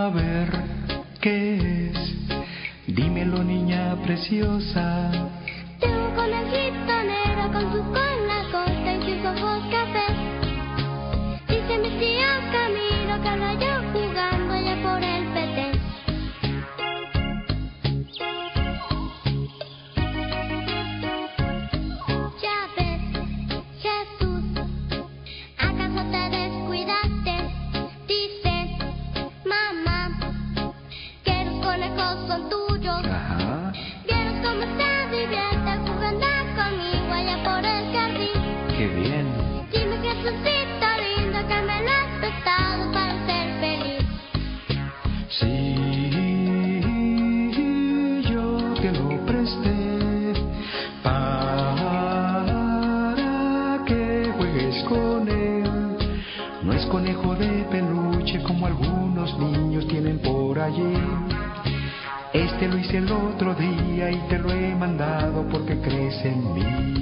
saber qué es. Dímelo, niña preciosa. Tengo son tuyos. Ajá. Vieron cómo se divierte jugando conmigo allá por el jardín. Qué bien. Dime Jesucito lindo que me lo has prestado para ser feliz. Sí, yo te lo presté para que juegues con él. No es conejo de peluche como algunos niños tienen por allí. Este lo hice el otro día y te lo he mandado porque crees en mí.